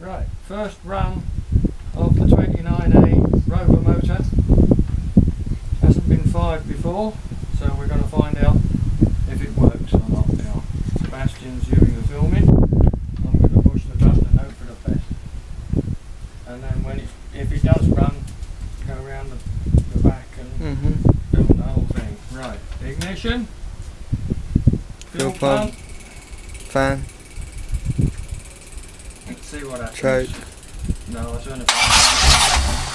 Right, first run of the 29A Rover motor. Hasn't been fired before, so we're going to find out if it works or not now. Sebastian's doing the filming. I'm going to push the button and hope for the best. And then when it, if it does run, go around the, the back and Mm-hmm. film the whole thing. Right, ignition. Fuel pump. Fan. See what happens. Choke. No, I turn it.